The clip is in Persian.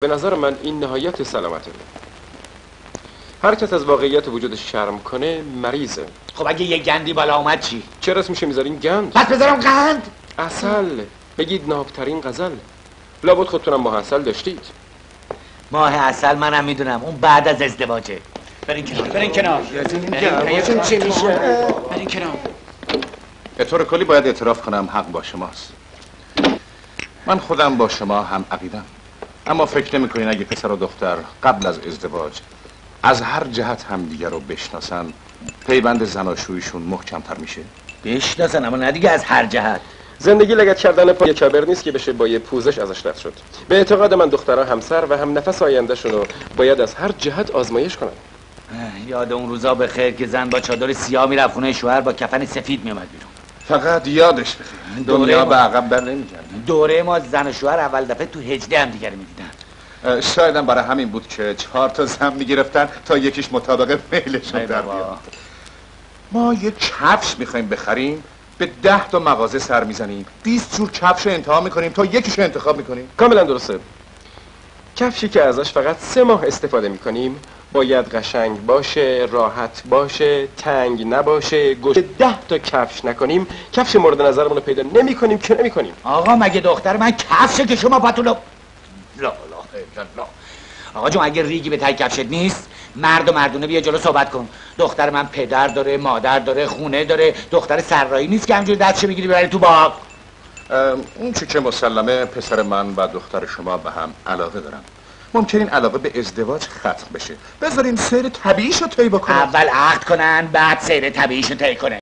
به نظر من این نهایت سلامته. هر کس از واقعیت وجودش شرم کنه مریضه. خب اگه یه گندی بالا اومد چی؟ چرا اسمش می‌ذارین گند؟ پس بذارم قند! اصل. بگید نابترین غزل. لابد خودتونم با اصل داشتید. ماه اصل منم می‌دونم. اون بعد از ازدواجه. برین کنار برین کنار. برین چی میشه؟ برین کنار. به طور کلی باید اعتراف کنم حق با شماست. من خودم با شما هم عقیدم. اما فکر نمی کنین اگه پسر و دختر قبل از ازدواج از هر جهت همدیگر رو بشناسن پیوند زناشویشون محکمتر میشه؟ بشناسن اما نه دیگه از هر جهت. زندگی لگت کردن پای کبر نیست که بشه با یه پوزش ازش رد شد. به اعتقاد من دخترها همسر و هم نفس آیندهشون رو باید از هر جهت آزمایش کنن. یاد اون روزا به خیر که زن با چادر سیاه می‌رفت خونه شوهر با کفن سفید میومد بیرون. فقط یادش بخیر. دوره دنیا ما- به عقب بر دوره ما زن و شوهر اول دفعه تو هجده هم دیگر می‌دیدن. شایدم برای همین بود که چهار تا زن می‌گرفتن تا یکیش مطابق میلشون در بیاد. ما یه کفش می‌خوایم بخریم به ده تا مغازه سر می‌زنیم 20 جور کفش رو انتخاب می‌کنیم تا یکیش رو انتخاب می‌کنیم. کاملا درسته. کفشی که ازش فقط سه ماه استفاده می‌کنیم باید قشنگ باشه راحت باشه تنگ نباشه گوشه ده تا کفش نکنیم. کفش مورد نظرمون رو پیدا نمی کنیم که نمی کنیم آقا مگه دختر من کفشه که شما پاتونو لا لا الله. آقا جون اگه ریگی به تای کفشت نیست مرد و مردونه بیا جلو صحبت کن. دختر من پدر داره مادر داره خونه داره. دختر سرایی نیست که همجور دستشو بگیری ببری تو باغ. اون چی که مسلمه پسر من و دختر شما به هم علاقه دارم ممکن این علاقه به ازدواج ختم بشه. بذارین سیر طبیعیش رو طی بکنه اول عقد کنن بعد سیر طبیعیشو طی کنه